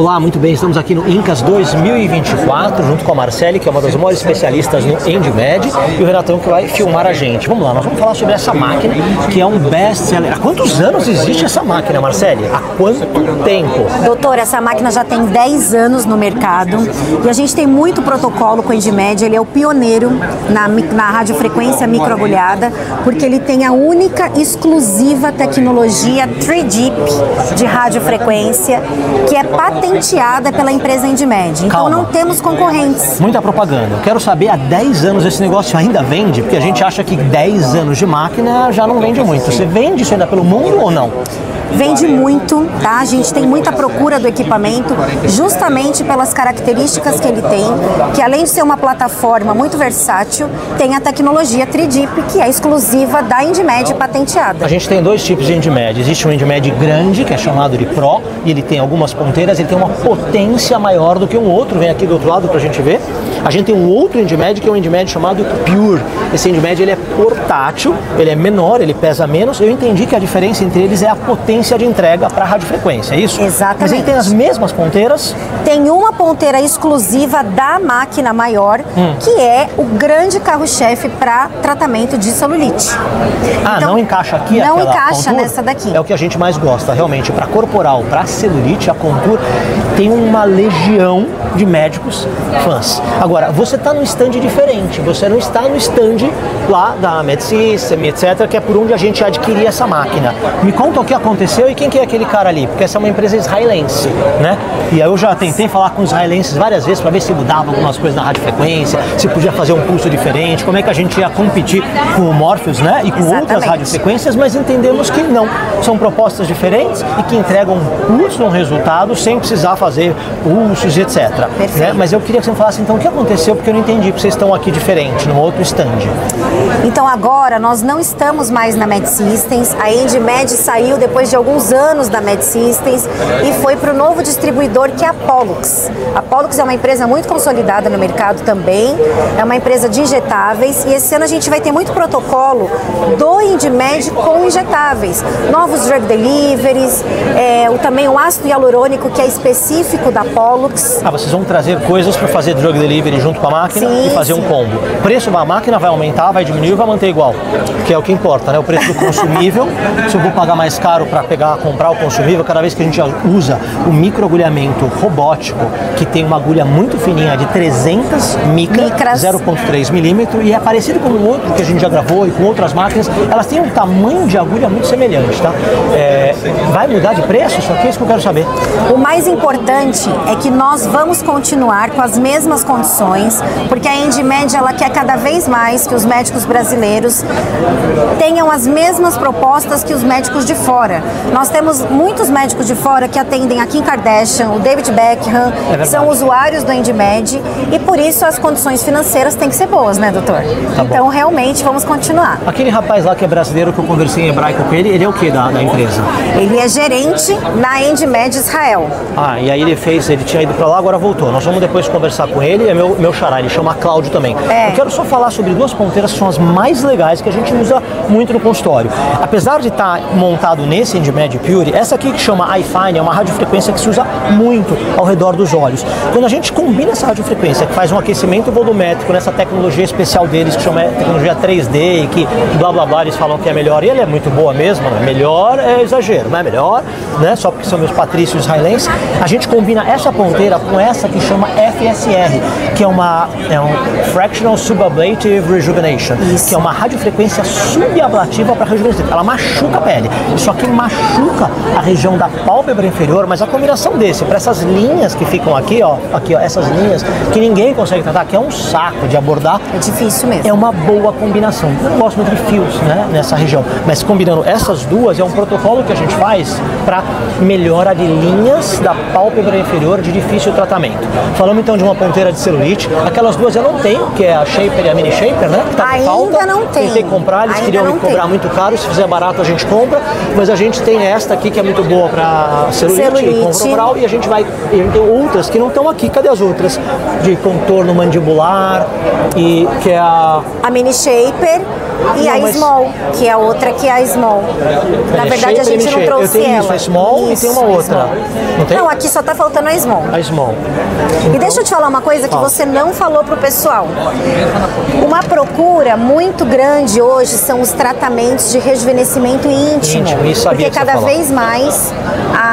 Olá, muito bem, estamos aqui no Incas 2024, junto com a Marcele, que é uma das maiores especialistas no EndMed, e o Renatão que vai filmar a gente. Vamos lá, nós vamos falar sobre essa máquina, que é um best-seller. Há quantos anos existe essa máquina, Marcele? Há quanto tempo? Doutor, essa máquina já tem 10 anos no mercado e a gente tem muito protocolo com o EndMed, ele é o pioneiro na, na radiofrequência microagulhada, porque ele tem a única exclusiva tecnologia 3DIP de radiofrequência, que é patenteada pela empresa Endmed. Então Calma. não temos concorrentes. Muita propaganda. Eu quero saber, há 10 anos esse negócio ainda vende? Porque a gente acha que 10 anos de máquina já não vende muito. Você vende isso ainda pelo mundo ou não? Vende muito, tá? A gente tem muita procura do equipamento, justamente pelas características que ele tem, que além de ser uma plataforma muito versátil, tem a tecnologia 3DIP, que é exclusiva da Endmed patenteada. A gente tem dois tipos de EndMed. Existe um EndMed grande, que é chamado de Pro, e ele tem algumas ponteiras, ele tem uma potência maior do que um outro. Vem aqui do outro lado pra gente ver. A gente tem um outro EndMed, que é um EndMed chamado Pure. Esse EndMed ele é portátil, ele é menor, ele pesa menos. Eu entendi que a diferença entre eles é a potência de entrega para radiofrequência, é isso? Exatamente. Mas ele tem as mesmas ponteiras? Tem uma ponteira exclusiva da máquina maior, Hum. que é o grande carro-chefe para tratamento de celulite. Ah, Então, não encaixa aqui não encaixa Contour? nessa daqui. É o que a gente mais gosta, realmente. Para corporal, para celulite, a Contour tem uma legião de médicos fãs. Agora, você está num stand diferente. Você não está no stand lá da MedSystem, etc., que é por onde a gente adquiria essa máquina. Me conta o que aconteceu e quem que é aquele cara ali, porque essa é uma empresa israelense, né? E aí eu já tentei falar com os israelenses várias vezes para ver se mudava algumas coisas na radiofrequência, se podia fazer um pulso diferente, como é que a gente ia competir com o Morpheus, né? E com outras Exatamente. radiofrequências, mas entendemos que não. São propostas diferentes e que entregam um pulso, um resultado, sem precisar fazer pulsos e etc. Né? Mas eu queria que você falasse então o que aconteceu, porque eu não entendi, porque vocês estão aqui diferente, num outro stand. Então agora nós não estamos mais na Med Systems. A EndMed saiu depois de alguns anos da Med Systems e foi para o novo distribuidor que é a Pollux. A Pollux é uma empresa muito consolidada no mercado também. É uma empresa de injetáveis e esse ano a gente vai ter muito protocolo do EndMed com injetáveis. Novos drug deliveries, é, o, também o ácido hialurônico que é específico da Pollux. Ah, vocês vão trazer coisas para fazer drug delivery junto com a máquina Sim, e fazer um sim. combo. O preço da máquina vai aumentar, vai diminuir ou vai manter igual? Que é o que importa, né? O preço do consumível. Se eu vou pagar mais caro para pegar, comprar o consumível, cada vez que a gente usa o microagulhamento robótico, que tem uma agulha muito fininha de 300 micra, Micras. 0.3 milímetro, e é parecido com o outro que a gente já gravou e com outras máquinas, elas têm um tamanho de agulha muito semelhante, tá? É, vai mudar de preço? Isso aqui é isso que eu quero saber. O mais importante é que nós vamos continuar com as mesmas condições, porque a EndMed ela quer cada vez mais que os médicos brasileiros tenham as mesmas propostas que os médicos de fora. Nós temos muitos médicos de fora que atendem a Kim Kardashian, o David Beckham, É são usuários do EndMed e por isso as condições financeiras têm que ser boas, né, doutor? Tá bom. então realmente vamos continuar. Aquele rapaz lá que é brasileiro que eu conversei em hebraico com ele, ele é o que da, da empresa? Ele é gerente na EndMed Israel. Ah, e aí ele fez, ele tinha ido pra lá, agora voltou. Nós vamos depois conversar com ele, é meu, meu xará, ele chama Cláudio também. É. Eu quero só falar sobre duas ponteiras que são as mais legais que a gente usa muito no consultório. Apesar de estar montado nesse EndMed Pure, essa aqui que chama iFine é uma radiofrequência que se usa muito ao redor dos olhos. Quando a gente combina essa radiofrequência, que faz um aquecimento volumétrico nessa tecnologia especial deles, que chama tecnologia 3D, e que blá blá blá eles falam que é melhor, e ela é muito boa mesmo, né? melhor é exagero, não é melhor, né? Só porque são meus patrícios israelenses. A gente combina essa ponteira com essa que chama FSR, que é uma é um Fractional Subablative Rejuvenation, Isso. que é uma radiofrequência subablativa para rejuvenescer. Ela machuca a pele. Isso aqui machuca a região da pálpebra inferior, mas a combinação desse para essas linhas que ficam aqui, ó, aqui, ó, essas linhas que ninguém consegue tratar, que é um saco de abordar, É difícil mesmo. é uma boa combinação. Eu não gosto muito de fios né, nessa região, mas combinando essas duas é um protocolo que a gente faz para melhora de linhas da pálpebra inferior de difícil tratamento. Falamos então de uma ponteira de celulite. Aquelas duas eu não tenho, que é a Shaper e a Mini Shaper, né? Que tá Ainda falta. não tem. Tentei comprar, eles Ainda queriam me cobrar tem. muito caro. Se fizer barato a gente compra, mas a gente tem esta aqui que é muito boa para celulite, Celulite. contra e a gente vai. E a gente tem outras que não estão aqui. Cadê as outras? De contorno mandibular e que é a A Mini Shaper E Não, a Small, que é a outra que é a Small. Na É verdade, a gente não trouxe Eu tenho ela. isso, a Small e tem uma outra. Não tem? Não, aqui só tá faltando a Small. A Small. E deixa eu te falar uma coisa que você não falou pro pessoal. Uma procura muito grande hoje são os tratamentos de rejuvenescimento íntimo. Íntimo, isso porque cada vez mais a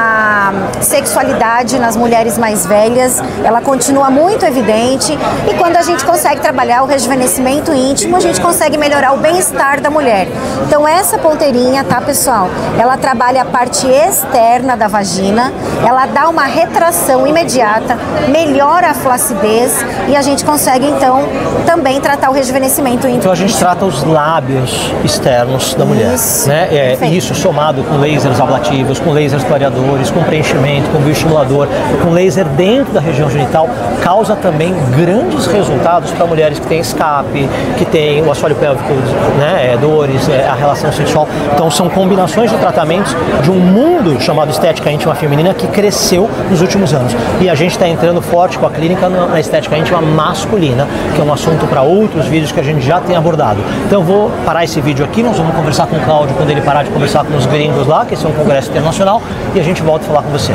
sexualidade nas mulheres mais velhas, ela continua muito evidente e quando a gente consegue trabalhar o rejuvenescimento íntimo, a gente consegue melhorar o bem-estar da mulher. Então essa ponteirinha, tá, pessoal? Ela trabalha a parte externa da vagina, ela dá uma retração imediata, melhora a flacidez e a gente consegue então também tratar o rejuvenescimento. Então a gente trata os lábios externos da mulher. Isso, Né? É, perfeito. isso somado com lasers ablativos, com lasers clareadores, com preenchimento, com bioestimulador, com laser dentro da região genital, causa também grandes resultados para mulheres que têm escape, que têm o assoalho pélvico, né? é, dores, é, a relação sexual. Então são combinações de tratamentos de um mundo chamado estética íntima feminina que cresceu nos últimos anos. E a gente está entrando forte com a clínica na estética íntima masculina, que é um assunto para outros vídeos que a gente já tem abordado. Então vou parar esse vídeo aqui, nós vamos conversar com o Cláudio quando ele parar de conversar com os gringos lá, que esse é um congresso internacional, e a gente volta a falar com você.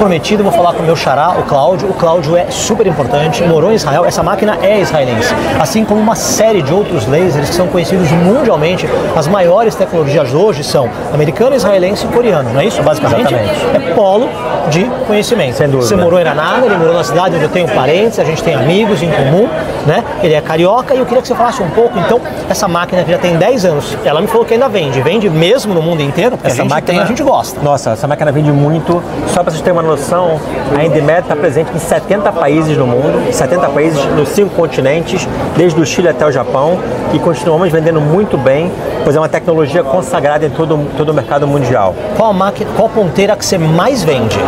Prometido, vou falar com o meu xará, o Cláudio. O Cláudio é super importante, morou em Israel. Essa máquina é israelense, assim como uma série de outros lasers que são conhecidos mundialmente. As maiores tecnologias hoje são americano, israelense e coreano, não é isso? Basicamente, Exatamente. é polo de conhecimento. Sem dúvida. Você morou em Granada, ele morou na cidade onde eu tenho parentes, a gente tem amigos em comum, né? Ele é carioca e eu queria que você falasse um pouco, então, essa máquina que já tem 10 anos, ela me falou que ainda vende, vende mesmo no mundo inteiro, porque Essa a máquina tem, a gente gosta. Nossa, essa máquina vende muito. Só para vocês terem uma noção, a Endimed está presente em 70 países no mundo, 70 países nos cinco continentes, desde o Chile até o Japão, e continuamos vendendo muito bem, pois é uma tecnologia consagrada em todo, todo o mercado mundial. Qual máquina, qual ponteira que você mais vende?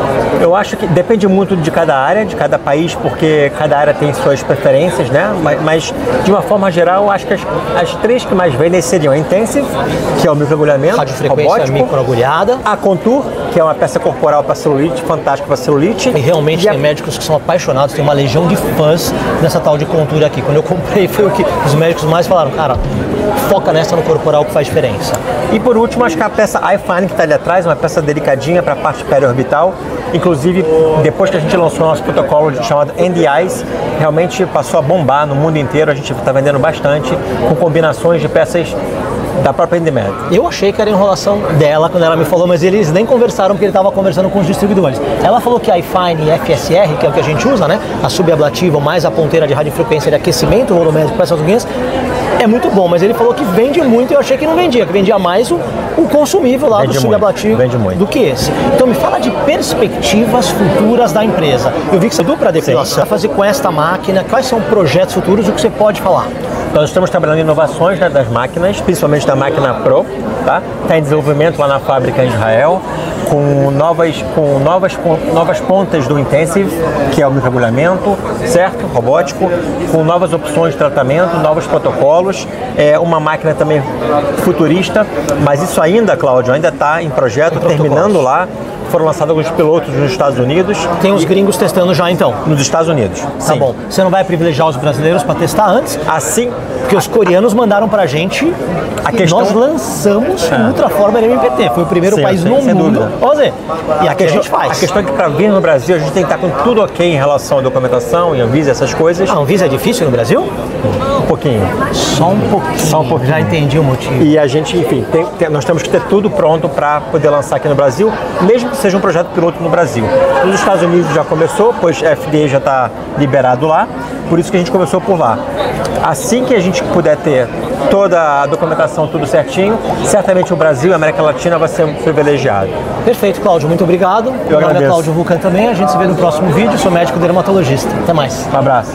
Eu acho que depende muito de cada área, de cada país, porque cada área tem suas preferências, né? Mas, mas, de uma forma geral, acho que as, as três que mais vendem seriam a Intensive, que é o microagulhamento robótico, microagulhada. a Contour, que é uma peça corporal para celulite, fantástica para celulite. E realmente E a- tem médicos que são apaixonados, tem uma legião de fãs nessa tal de contura aqui. Quando eu comprei foi o que os médicos mais falaram, cara, foca nessa no corporal que faz diferença. E por último, acho que a peça iFine que está ali atrás, uma peça delicadinha para a parte periorbital. Inclusive, depois que a gente lançou nosso protocolo chamado NDIs, realmente passou a bombar no mundo inteiro. A gente está vendendo bastante com combinações de peças da própria Endimed. Eu achei que era enrolação dela quando ela me falou, mas eles nem conversaram porque ele estava conversando com os distribuidores. Ela falou que a iFine e FSR, que é o que a gente usa, né? A subablativa mais a ponteira de radiofrequência de aquecimento volumétrico para essas doenças, é muito bom, mas ele falou que vende muito e eu achei que não vendia, que vendia mais o, o consumível lá Vende do muito. do que esse. Então me fala de perspectivas futuras da empresa. Eu vi que você dupla depilação, vai fazer com esta máquina, quais são projetos futuros, o que você pode falar? Nós estamos trabalhando em inovações né, das máquinas, principalmente da máquina Pro, tá? Está em desenvolvimento lá na fábrica em Israel, com novas, com novas, novas pontas do Intensive, que é o microagulhamento, certo? Robótico, com novas opções de tratamento, novos protocolos, é uma máquina também futurista, mas isso ainda, Cláudio, ainda está em projeto, terminando lá. Foram lançados alguns pilotos nos Estados Unidos. Tem os gringos testando já então. Nos Estados Unidos. Tá Sim. bom. Você não vai privilegiar os brasileiros para testar antes? Assim, Porque os coreanos mandaram pra gente A e questão- nós lançamos o Ultraformer MPT. Foi o primeiro Sim, país sim, no sem mundo. dúvida. Vamos ver. E aqui a gente faz. A questão é que para vir no Brasil a gente tem que estar com tudo ok em relação à documentação, em Anvisa, essas coisas. Ah, um Visa é difícil no Brasil? Um pouquinho. Só um pouquinho. Só um pouquinho. Já entendi o motivo. E a gente, enfim, tem- tem- nós temos que ter tudo pronto para poder lançar aqui no Brasil, mesmo que seja um projeto piloto no Brasil. Nos Estados Unidos já começou, pois a FDA já está liberado lá, por isso que a gente começou por lá. Assim que a gente puder ter toda a documentação tudo certinho, certamente o Brasil e a América Latina vai ser um privilegiado. Perfeito, Cláudio. Muito obrigado. Meu nome é agradeço. Cláudio Vulcan também. A gente se vê no próximo vídeo. Sou médico dermatologista. Até mais. Um abraço.